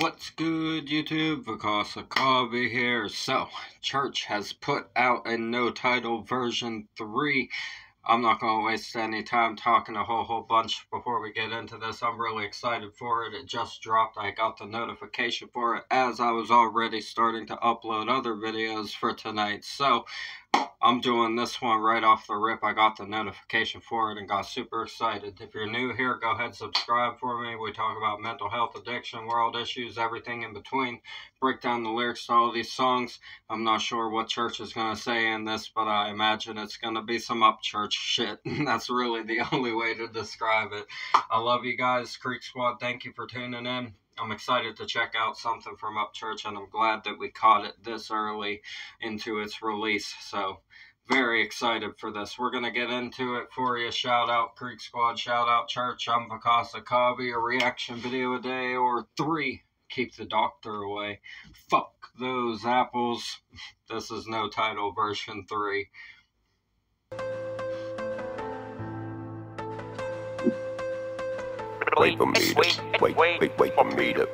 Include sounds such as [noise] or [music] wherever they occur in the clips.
What's good, YouTube? Vikasa Kavi here. So, Church has put out a no title version 3. I'm not going to waste any time talking a whole, whole bunch before we get into this. I'm really excited for it. It just dropped. I got the notification for it as I was already starting to upload other videos for tonight. So, I'm doing this one right off the rip. I got the notification for it and got super excited. If you're new here, go ahead and subscribe for me. We talk about mental health, addiction, world issues, everything in between. Break down the lyrics to all these songs. I'm not sure what church is going to say in this, but I imagine it's going to be some Upchurch shit. [laughs] That's really the [laughs] only way to describe it. I love you guys. Creek Squad, thank you for tuning in. I'm excited to check out something from Upchurch, and I'm glad that we caught it this early into its release. So, very excited for this. We're going to get into it for you. Shout out Creek Squad, shout out Church. I'm Vikasa Kavi, a reaction video a day or three. Keep the doctor away. Fuck those apples. [laughs] This is no title version 3. Wait for me to wait, wait, wait for me to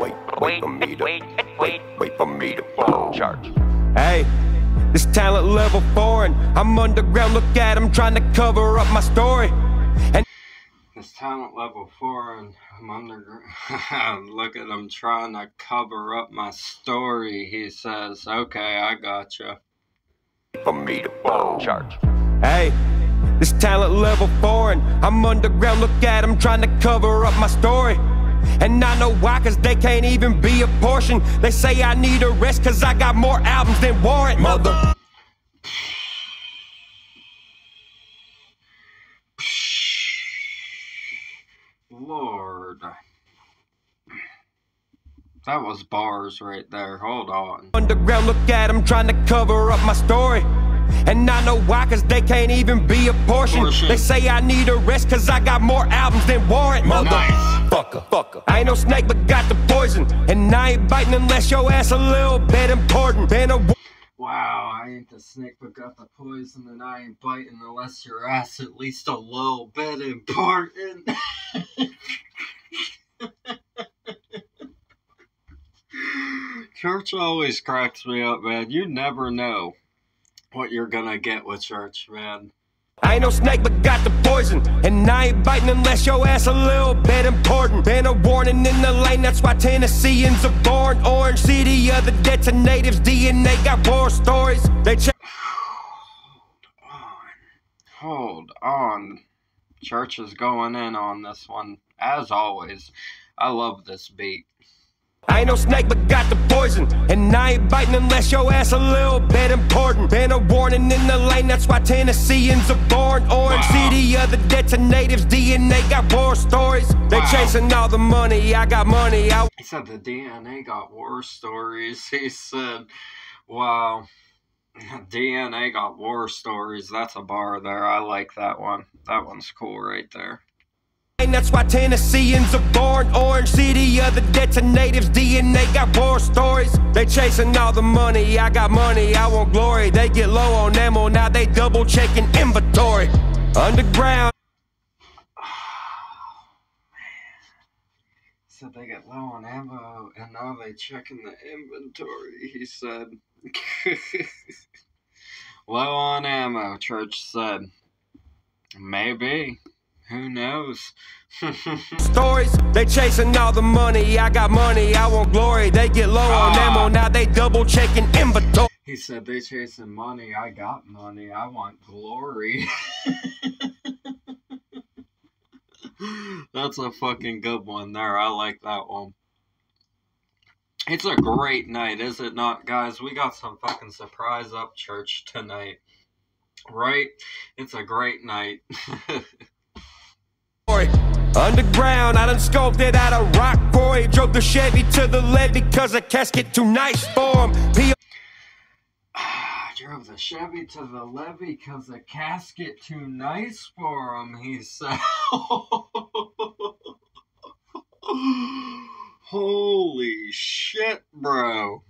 wait, wait for me to wait, wait for me to fall. Charge. Hey, this talent level foreign. I'm underground. Look at him trying to cover up my story. And This talent level 4 and I'm underground. [laughs] Look at him trying to cover up my story. He says, okay, I gotcha. For me to fall. Charge. hey, this talent level foreign. I'm underground. Look at him trying to cover up my story. And I know why, cause they can't even be a portion. They say I need a rest, cause I got more albums than Warrant. Mother. Lord. That was bars right there. Hold on. Underground, look at them trying to cover up my story. And I know why, cause they can't even be a portion. They say I need a rest, cause I got more albums than Warrant. Nice. Motherfucker, fucker. I ain't no snake, but got the poison. And I ain't biting unless your ass a little bit important. Been a Wow, I ain't the snake but got the poison and I ain't biting unless your ass at least a little bit important. [laughs] church always cracks me up, man. You never know what you're gonna get with church, man. I ain't no snake, but got the poison. And I ain't biting unless your ass a little bit important. Been a warning in the lane, that's why Tennesseans are born. Orange City, other detonatives, DNA got war stories. They check. Hold on. Church is going in on this one, as always. I love this beat. I ain't no snake, but got the poison. And I ain't biting unless your ass a little bit important. Been a warning in the lane, that's why Tennesseans are born. Orange Wow. City, other detonatives, DNA got war stories. They Wow. chasing all the money, I got money. I He said the DNA got war stories. [laughs] He said, wow, DNA got war stories. That's a bar there. I like that one. That one's cool right there. And that's why Tennesseans are born. Orange City, other detonatives, DNA got war stories. They chasing all the money, I got money, I want glory. They get low on ammo, now they double checking inventory. Underground. Said they get low on ammo and now they checking the inventory. He said, [laughs] low on ammo, Church said. Maybe. Who knows? [laughs] stories. They chasing all the money. I got money. I want glory. They get low on Ah. ammo. Now they double checking inventory. He said they chasing money. I got money. I want glory. [laughs] That's a fucking good one there. I like that one. It's a great night, is it not, guys? We got some fucking surprise Upchurch tonight. Right? It's a great night. [laughs] Underground, I done it out of rock boy. Drove the Chevy to the levee because a casket too nice for him. P- ah, Drove the Chevy to the levee because the casket too nice for him, he said. [laughs] Holy shit, bro.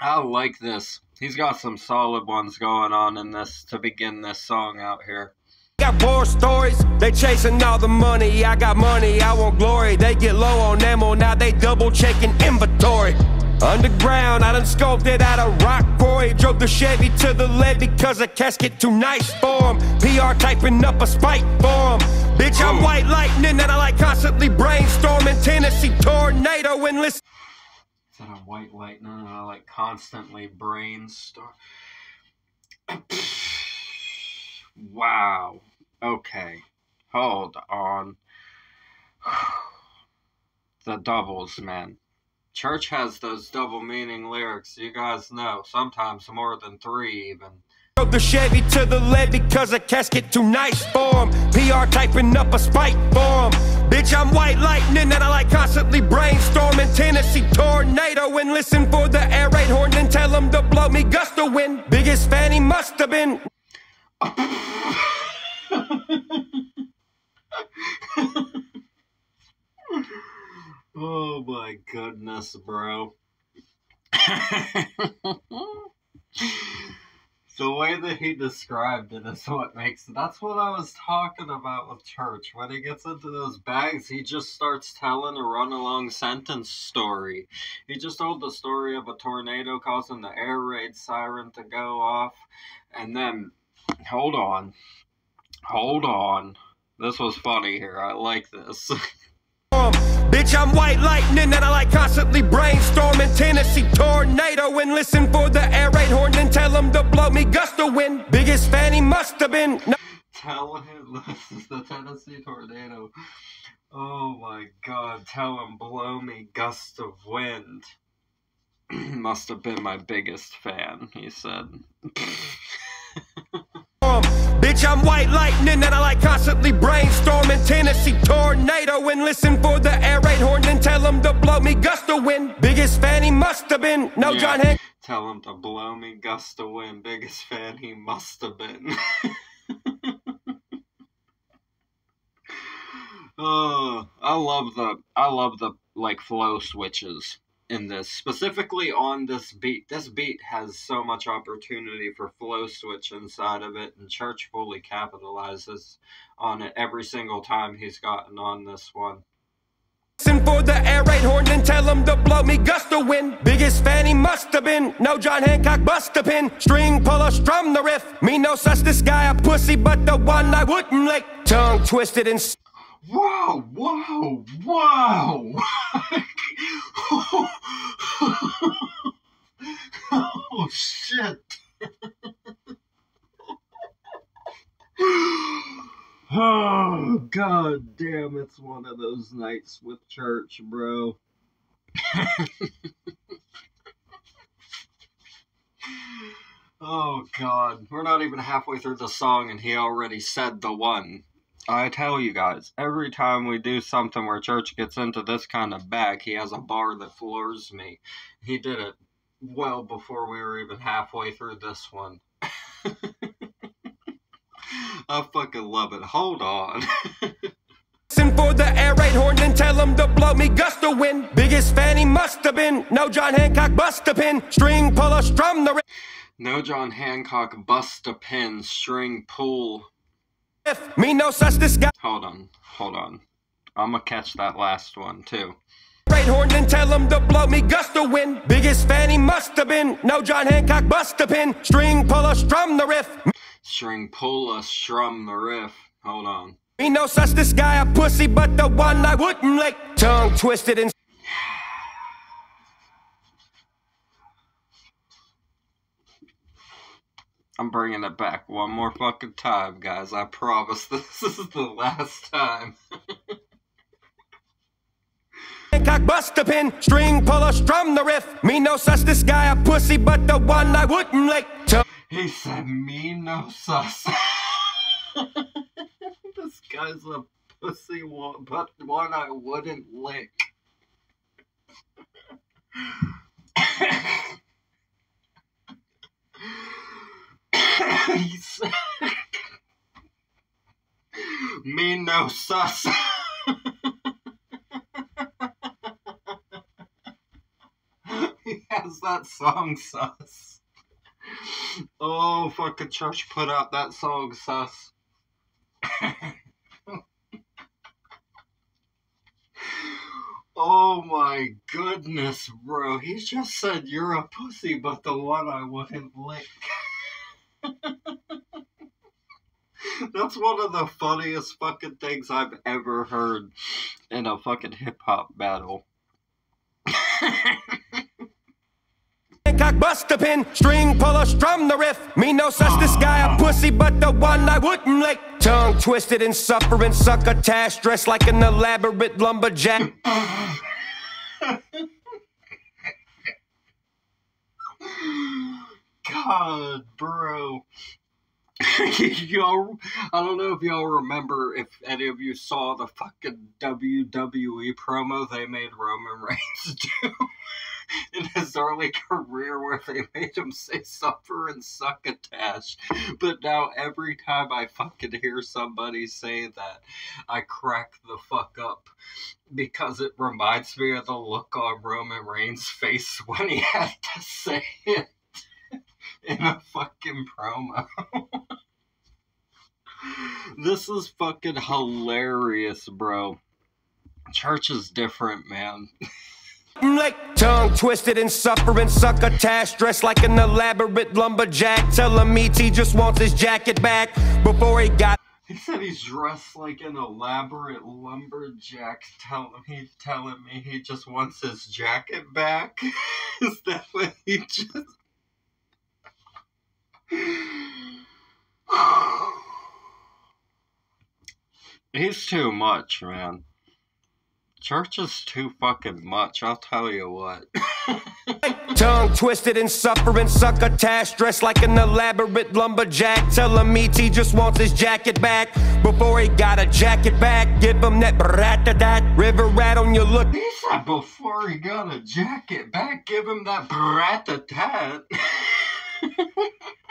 I like this. He's got some solid ones going on in this to begin this song out here. Got war stories. They chasing all the money. I got money. I want glory. They get low on ammo. Now they double checking inventory. Underground, I done sculpted out of rock quarry. Drove the Chevy to the levee cause a casket too nice for him. PR typing up a spike for him. Bitch, I'm white lightning and I like constantly brainstorming. Tennessee tornado and listen. Is that a white lightning and I like constantly brainstorm? Wow. Okay. Hold on. [sighs] the doubles, man. Church has those double meaning lyrics. You guys know. Sometimes more than three, even. Drove the Chevy to the levee cause a casket too nice for him. PR typing up a spike for him. Bitch, I'm white lightning and I like constantly brainstorming. Tennessee tornado and listen for the air raid horn and tell him to blow me gust of wind. Biggest fan he must have been. [laughs] oh my goodness, bro. [laughs] the way that he described it is what makes that's what I was talking about with church. When he gets into those bags, he just starts telling a run along sentence story. He just told the story of a tornado causing the air raid siren to go off. And then hold on. Hold on. This was funny here. I like this. [laughs] Bitch, I'm white lightning and I like constantly brainstorming. Tennessee tornado and listen for the air raid horn and tell him to blow me gust of wind. Biggest fan he must have been. No- Tell him [laughs] this is the Tennessee tornado. Oh my god, tell him blow me gust of wind. [clears throat] Must have been my biggest fan, he said. [laughs] Bitch, I'm white lightning and I like constantly brainstorming. Tennessee tornado and listen for the air raid horn and tell him to blow me gust of wind. Biggest fan he must have been. No Yeah. John Hank. Tell him to blow me gust of wind. Biggest fan he must have been. [laughs] oh, I love the I love the like flow switches in this specifically on this beat. This beat has so much opportunity for flow switch inside of it, and Church fully capitalizes on it every single time he's gotten on this one. Listen for the air raid horn and tell him to blow me gust wind. Biggest fan he must have been. No John Hancock bust a pin. String puller strum the riff. Me no such this guy a pussy, but the one I wouldn't lick. Tongue twisted and Wow, wow, wow! [laughs] oh shit! [laughs] oh god damn, it's one of those nights with church, bro. [laughs] oh god, we're not even halfway through the song and he already said the one. I tell you guys, every time we do something where Church gets into this kind of bag, he has a bar that floors me. He did it well before we were even halfway through this one. [laughs] I fucking love it. Hold on. Listen for the air raid horn and tell him to blow me gust of wind. Biggest fan he must have been. No John Hancock bust a pin. String pull puller strum the no John Hancock bust a pin, string pull. Me no such this guy. Hold on, hold on. I'm gonna catch that last one too. Raid horn and tell him to blow me gust of wind. Biggest fan he must have been. No John Hancock bust a pin. String puller strum the riff. String pull a strum the riff. Hold on. Me no such this guy a pussy, but the one I wouldn't lick. Tongue twisted and I'm bringing it back one more fucking time, guys. I promise [laughs] this is the last time. [laughs] Hancock bust a pin. String puller strum the riff. Me no such this guy a pussy, but the one I wouldn't lick. He said, "Me no sus." [laughs] this guy's a pussy one, but one I wouldn't lick. [laughs] "Me no sus." [laughs] has that song sus. Oh, fucking church put out that song, sus. [laughs] oh my goodness, bro. He just said you're a pussy, but the one I wouldn't lick. That's one of the funniest fucking things I've ever heard in a fucking hip hop battle. Cock bust a pin, string puller, strum the riff. Me no such this guy a pussy, but the one I wouldn't lick. Tongue twisted and suffering, succotash, dressed like an elaborate lumberjack. [laughs] God, bro. [laughs] y'all, I don't know if y'all remember if any of you saw the fucking WWE promo they made Roman Reigns [laughs] do in his early career where they made him say suffer and succotash. But now every time I fucking hear somebody say that, I crack the fuck up because it reminds me of the look on Roman Reigns' face when he had to say it [laughs] in a fucking promo. [laughs] this is fucking hilarious, bro. Church is different, man. Like tongue twisted and suffering, succotash, dressed like an elaborate lumberjack. Telling me he just wants his jacket back before he got. He said he's dressed like an elaborate lumberjack. Telling me, telling me he just wants his jacket back. [laughs] Is that what he just? [sighs] He's too much, man. Church is too fucking much, I'll tell you what. [laughs] Tongue twisted and suffering, succotash, dressed like an elaborate lumberjack. Telling me he just wants his jacket back before he got a jacket back. Give him that brat that river rat on your look. He said before he got a jacket back, give him that brat tat. [laughs]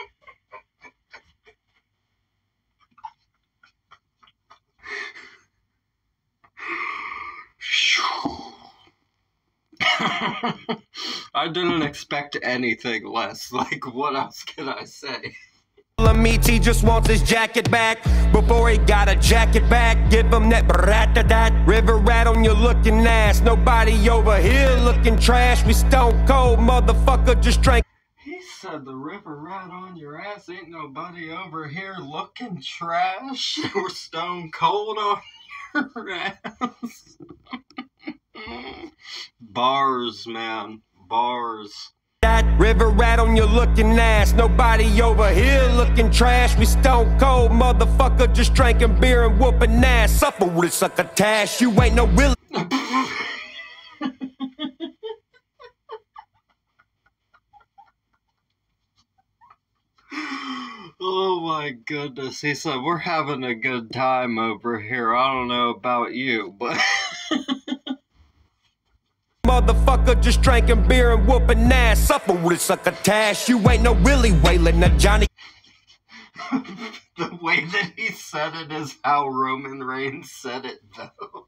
[laughs] I didn't expect anything less. [laughs] Like, what else can I say? He just wants his jacket back before he got a jacket back. Give him that brat that river rat on your looking ass. Nobody over here looking trash. We stone cold motherfucker just drank. He said the river rat on your ass ain't nobody over here looking trash. [laughs] We're stone cold on [laughs] Bars, man. Bars. That river rat on your looking ass. Nobody over here looking trash. We stone cold motherfucker just drinking beer and whooping ass. Suffer with succotash. You ain't no Willie. Oh my goodness. He said, We're having a good time over here. I don't know about you, but. [laughs] Motherfucker just drinking beer and whooping ass. Suffer with succotash. You ain't no Willie Waylon, a Johnny. [laughs] the way that he said it is how Roman Reigns said it, though.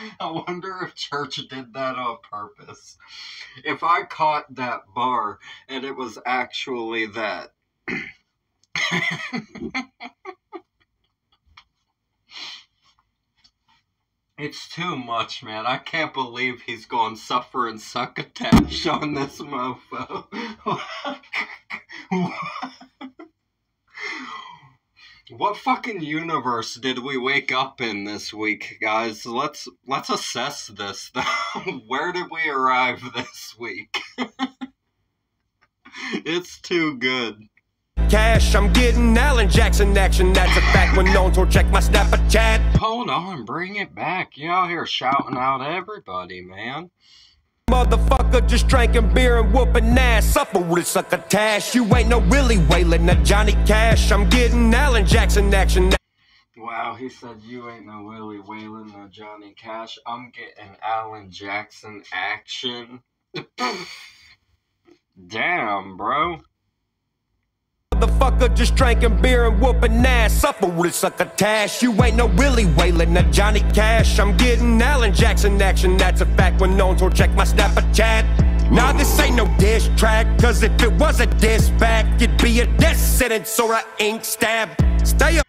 [laughs] I wonder if Church did that on purpose. If I caught that bar and it was actually that. [clears throat] It's too much, man. I can't believe he's going suffer and succotash on this mofo. what fucking universe did we wake up in this week, guys? Let's let's assess this. [laughs] Where did we arrive this week? [laughs] it's too good. Cash, I'm getting Alan Jackson action. That's a fact when no to check my snapper chat. Hold on, bring it back. Out here shouting out everybody, man. Motherfucker just drinking beer and whooping ass. Suffer with succotash. You ain't no Willie Waylon, a Johnny Cash. I'm getting Alan Jackson action. Wow, he said you ain't no Willie Waylon, no Johnny Cash. I'm getting Alan Jackson action. [laughs] Damn, bro. Just drinking beer and whooping ass. Suffer with a succotash. You ain't no Willie Waylon, a Johnny Cash. I'm getting Alan Jackson action. That's a fact when no one check my snapper chat. Nah, this ain't no diss track. Cause if it was a diss back, it'd be a death sentence or a ink stab. Stay up.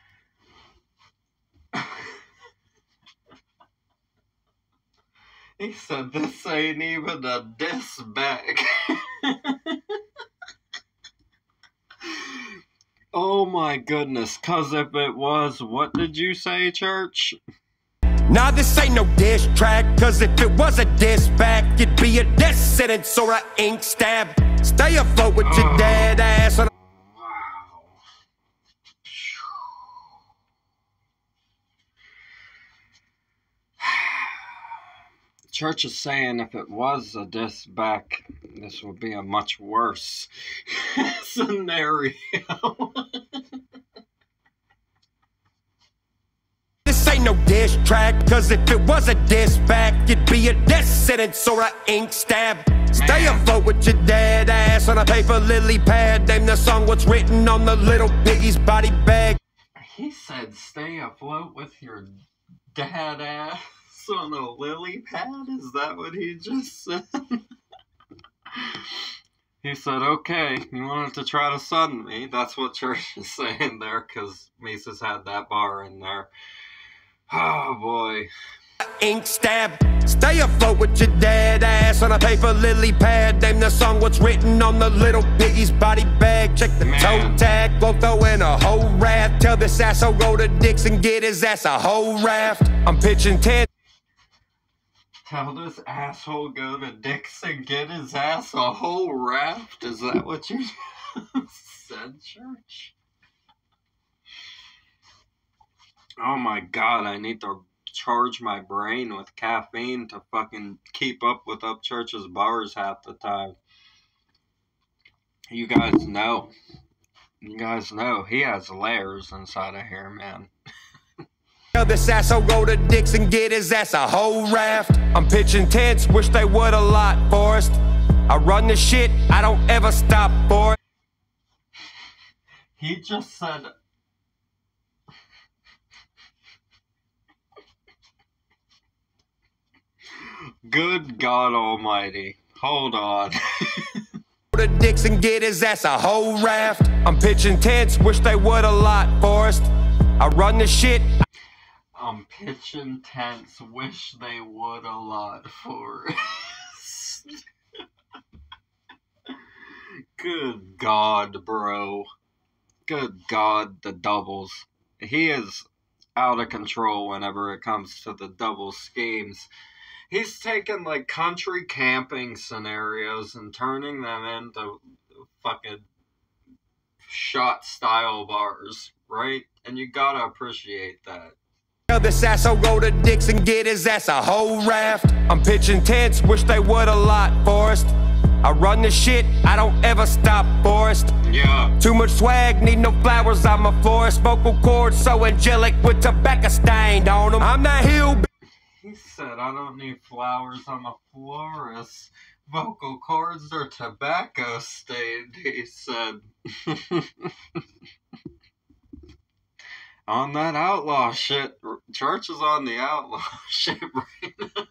He said, This ain't even a diss back. [laughs] oh my goodness, cause if it was, what did you say, church? Nah, this ain't no diss track, cause if it was a diss back, it'd be a death sentence or a ink stab. Stay afloat with your Oh. dead ass on Wow. [sighs] Church is saying if it was a diss back, this would be a much worse [laughs] scenario. This ain't no diss track, cause if it was a diss back, it'd be a death sentence or a ink stab. Stay afloat with your dead ass on a paper lily pad. Name the song what's written on the little piggy's body bag. he said, stay afloat with your dad ass on a lily pad? Is that what he just said? [laughs] he said, okay, you wanted to try to sun me. That's what Church is saying there, because Mises had that bar in there. Oh boy. ink stab. Stay afloat with your dead ass on a paper lily pad. Name the song what's written on the little piggy's body bag. Check the Man. toe tag, blow throw in a whole raft. Tell this asshole go to Dix and get his ass a whole raft. I'm pitching ten. Tell this asshole go to Dixon get his ass a whole raft? Is that what you [laughs] said, Church? Oh my god, I need to charge my brain with caffeine to fucking keep up with Upchurch's bars half the time. You guys know. You guys know he has layers inside of here, man. This asshole go to Dix and get his ass a whole raft. I'm pitching tents, wish they would a lot, Forrest. I run the shit, I don't ever stop for it. [laughs] He just said. Good God Almighty. Hold on. [laughs] To Dix and get his ass a whole raft. I'm pitching tents, wish they would a lot, Forrest. I run the shit, I'm pitching tents. Wish they would a lot for. [laughs] Good God, bro. Good God, the doubles. He is out of control whenever it comes to the double schemes. He's taking like country camping scenarios and turning them into fucking shot style bars, right? And you gotta appreciate that. This asshole go to Dix and get his ass a whole raft. I'm pitching tents, wish they would a lot, Forrest. I run the shit, I don't ever stop, Forrest. Yeah. Too much swag, need no flowers, I'm a florist. Vocal cords so angelic with tobacco stained on them. I'm that hill He said, I don't need flowers, I'm a florist. Vocal cords are tobacco stained, he said. [laughs] on that outlaw shit. Church is on the outlaw [laughs] shit right now.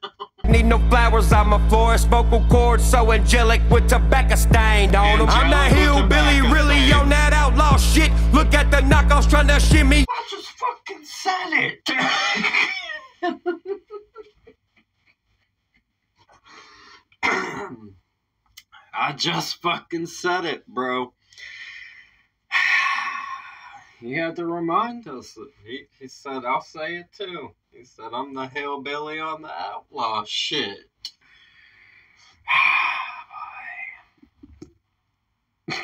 Need no flowers, I'm a florist. Vocal cords so angelic with tobacco stained on them. I'm with hillbilly, really stained. on that outlaw shit. Look at the knockoffs trying to shimmy. I just fucking said it. [laughs] I just fucking said it, bro. [sighs] He had to remind us. He, he said, I'll say it too. He said, I'm the hillbilly on the outlaw shit. [sighs] [laughs]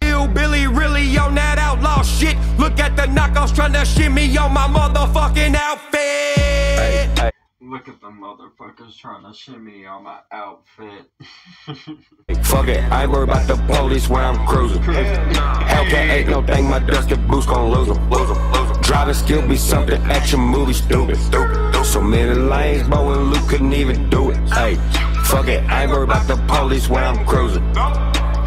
Hillbilly, really on that outlaw shit. Look at the knockoffs trying to shimmy on my motherfucking motherfuckers trying to shimmy on my outfit. [laughs] Fuck it, I ain't worried about the police where I'm cruising. Hellcat ain't no thing, my dusty boots gon' lose 'em, lose 'em, lose 'em. Driving skill be something, action movie stupid, stupid. So many lanes, Bo and Luke couldn't even do it. Hey, fuck it, I ain't worried about the police where I'm cruising.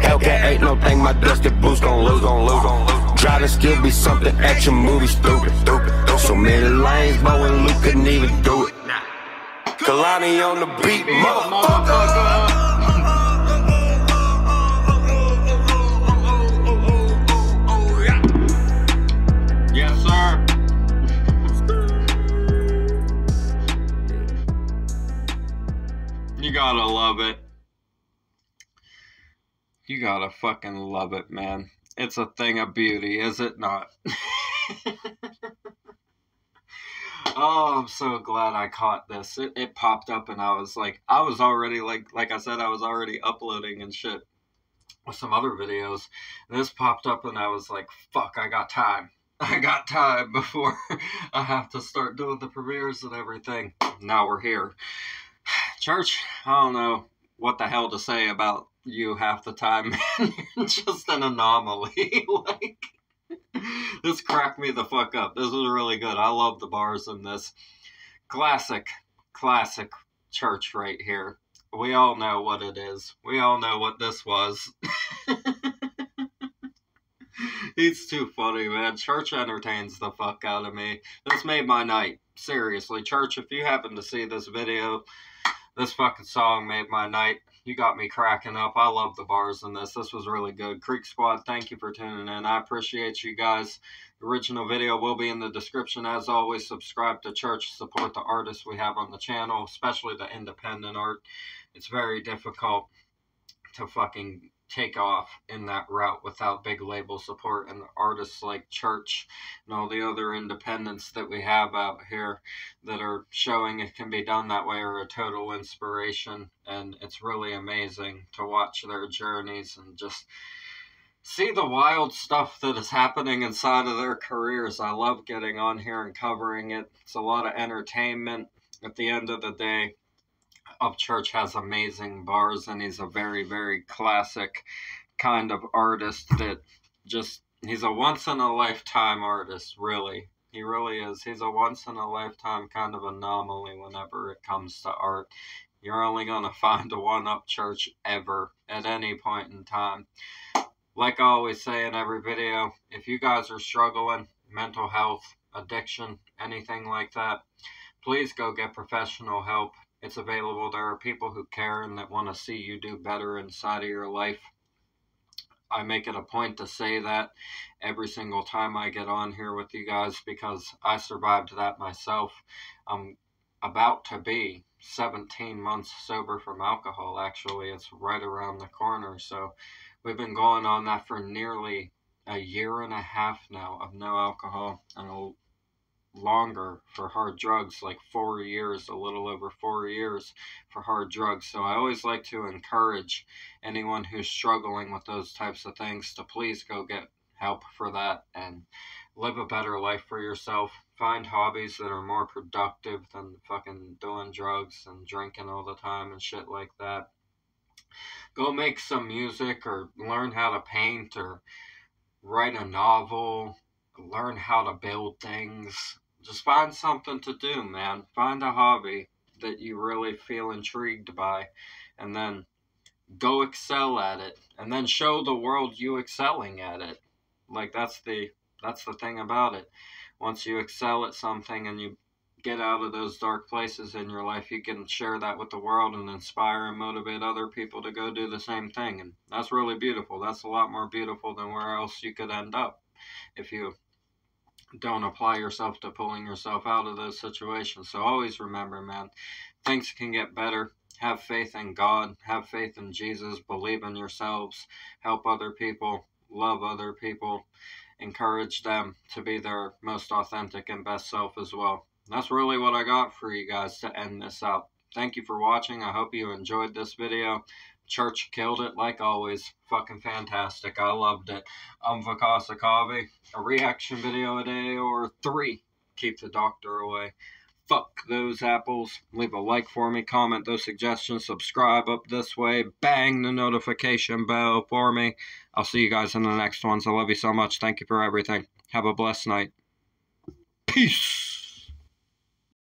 Hellcat ain't no thing, my dusty boots gon' lose, gon' lose, gon' lose. Driving skill be something, action movie stupid, stupid. So many lanes, Bo and Luke couldn't even do it. Kalani on the beat, motherfucker. Yes, sir. You gotta love it. You gotta fucking love it, man. It's a thing of beauty, is it not? [laughs] oh, I'm so glad I caught this. It, it popped up and I was like, I was already like, like I said, I was already uploading and shit with some other videos. And this popped up and I was like, fuck, I got time. [laughs] I got time before [laughs] I have to start doing the premieres and everything. Now we're here. [sighs] Church, I don't know what the hell to say about you half the time. [laughs] Just an anomaly. like, [laughs] this cracked me the fuck up. This was really good. I love the bars in this. Classic, classic church right here. We all know what it is. We all know what this was. [laughs] He's too funny, man. Church entertains the fuck out of me. This made my night. Seriously, Church, if you happen to see this video, this fucking song made my night. You got me cracking up. I love the bars in this. This was really good. Creek Squad, thank you for tuning in. I appreciate you guys. The original video will be in the description. As always, subscribe to Church. Support the artists we have on the channel, especially the independent art. It's very difficult to fucking take off in that route without big label support and artists like Church and all the other independents that we have out here that are showing it can be done that way are a total inspiration and it's really amazing to watch their journeys and just see the wild stuff that is happening inside of their careers. I love getting on here and covering it. It's a lot of entertainment at the end of the day Upchurch has amazing bars, and he's a very, very classic kind of artist that just, he's a once in a lifetime artist, really. He really is. He's a once in a lifetime kind of anomaly whenever it comes to art. You're only going [laughs] to find a one Upchurch ever at any point in time. Like I always say in every video, if you guys are struggling, mental health, addiction, anything like that, please go get professional help it's available. There are people who care and that want to see you do better inside of your life. I make it a point to say that every single time I get on here with you guys because I survived that myself. I'm about to be 17 months sober from alcohol, actually. It's right around the corner. So we've been going on that for nearly a year and a half now of no alcohol and longer for hard drugs, like four years, a little over four years for hard drugs. So I always like to encourage anyone who's struggling with those types of things to please go get help for that and live a better life for yourself. Find hobbies that are more productive than fucking doing drugs and drinking all the time and shit like that. Go make some music or learn how to paint or write a novel, learn how to build things, just find something to do, man. Find a hobby that you really feel intrigued by, and then go excel at it, and then show the world you excelling at it. Like that's the that's the thing about it. Once you excel at something and you get out of those dark places in your life, you can share that with the world and inspire and motivate other people to go do the same thing. And that's really beautiful. That's a lot more beautiful than where else you could end up if you don't apply yourself to pulling yourself out of those situations. So always remember, man, things can get better. Have faith in God, have faith in Jesus, believe in yourselves, help other people, love other people, encourage them to be their most authentic and best self as well. That's really what I got for you guys to end this out. Thank you for watching. I hope you enjoyed this video. Church killed it like always. Fucking fantastic. I loved it. I'm Vikas. A reaction video a day or three. Keep the doctor away. Fuck those apples. Leave a like for me. Comment those suggestions. Subscribe up this way. Bang the notification bell for me. I'll see you guys in the next ones. I love you so much. Thank you for everything. Have a blessed night. Peace.